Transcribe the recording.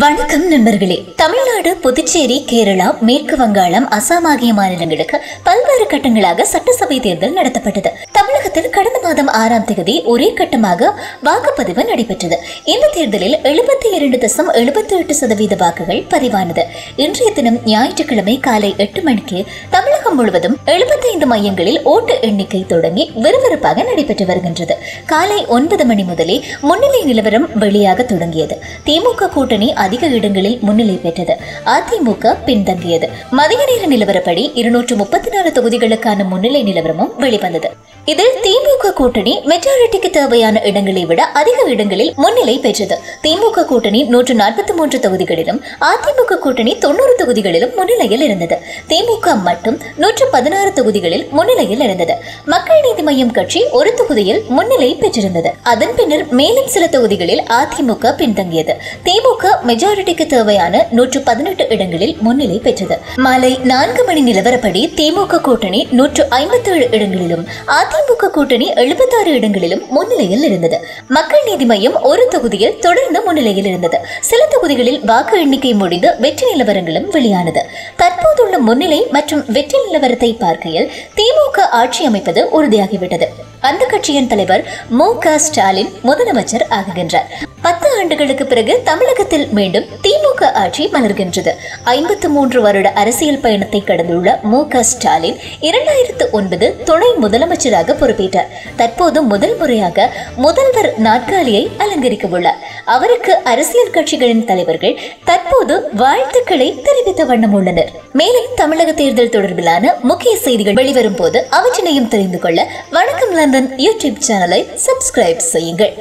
வணக்கம் நண்பர்களே. தமிழ்நாடு புதுச்சேரி கேரளா மேற்கு வங்காளம் அசாம் ஆகிய மாநிலங்களுக்கு பல்வேறு கட்டங்களாக சட்டசபை தேர்தல் நடத்தப்பட்டது. தமிழகத்தில் கடந்த மாதம் ஆறாம் தேதி ஒரே கட்டமாக வாக்குப்பதிவு நடைபெற்றது. இந்த தேர்தலில் எழுபத்தி இரண்டு தசம் எழுபத்தி எட்டு சதவீத வாக்குகள் பதிவானது. இன்றைய தினம் ஞாயிற்றுக்கிழமை காலை எட்டு மணிக்கு தமிழ் தமிழகம் முழுவதும் எழுபத்தைந்து மையங்களில் ஓட்டு எண்ணிக்கை தொடங்கி விறுவிறுப்பாக நடைபெற்று வருகின்றது. காலை ஒன்பது மணி முதலே முன்னிலை நிலவரம் வெளியாக தொடங்கியது. திமுக கூட்டணி அதிக இடங்களில் முன்னிலை பெற்றது. அதிமுக பின்தங்கியது. மதிய நேர நிலவரப்படி இருநூற்று முப்பத்தி நாலு தொகுதிகளுக்கான முன்னிலை நிலவரமும் வெளிவந்தது. இதில் திமுக கூட்டணி மெஜாரிட்டிக்கு தேவையான இடங்களை விட அதிக இடங்களில் முன்னிலை பெற்றது. திமுக கூட்டணி நூற்று நாற்பத்தி மூன்று தொகுதிகளிலும் அதிமுக கூட்டணி தொண்ணூறு தொகுதிகளிலும் முன்னிலையில் இருந்தது. திமுக மட்டும் நூற்று பதினாறு தொகுதிகளில் முன்னிலையில் இருந்தது. மக்கள் நீதி மய்யம் கட்சி ஒரு தொகுதியில் முன்னிலை பெற்றிருந்தது. அதன் பின்னர் மேலும் சில தொகுதிகளில் அதிமுக பின்தங்கியது. திமுக மெஜாரிட்டிக்கு தேவையான நூற்று பதினெட்டு இடங்களில் முன்னிலை பெற்றது. மாலை நான்கு மணி நிலவரப்படி திமுக கூட்டணி நூற்று ஐம்பத்தி ஏழு இடங்களிலும் அதிமுக கூட்டணி எழுபத்தாறு இடங்களிலும் முன்னிலையில் இருந்தது. மக்கள் நீதி மையம் ஒரு தொகுதியில் தொடர்ந்து முன்னிலையில் இருந்தது. சில தொகுதிகளில் வாக்கு எண்ணிக்கை முடிந்து வெற்றி நிலவரங்களும் வெளியானது. தற்போதுள்ள முன்னிலை மற்றும் வெற்றி நிலவரத்தை பார்க்கையில் திமுக ஆட்சி அமைப்பது உறுதியாகிவிட்டது. அந்த கட்சியின் தலைவர் மு க ஸ்டாலின் முதலமைச்சர் ஆகுகின்றார். பத்து ஆண்டுகளுக்கு பிறகு தமிழகத்தில் மீண்டும் தி திமுக ஆட்சி மலர்கின்றது. ஐம்பத்து மூன்று வருட அரசியல் பயணத்தை கடந்துள்ள மு க ஸ்டாலின் இரண்டாயிரத்து ஒன்பது துணை முதலமைச்சராக பொறுப்பேற்றார். தற்போது முதல் முறையாக முதல்வர் நாற்காலியை அலங்கரிக்க உள்ளார் அவருக்கு அரசியல் கட்சிகளின் தலைவர்கள் தற்போது வாழ்த்துக்களை தெரிவித்த வண்ணம் உள்ளனர். மேலும் தமிழக தேர்தல் தொடர்பிலான முக்கிய செய்திகள் வெளிவரும் போது அவற்றினையும் தெரிந்து கொள்ள வணக்கம் லண்டன் யூடியூப் சேனலை சப்ஸ்கிரைப் செய்யுங்கள்.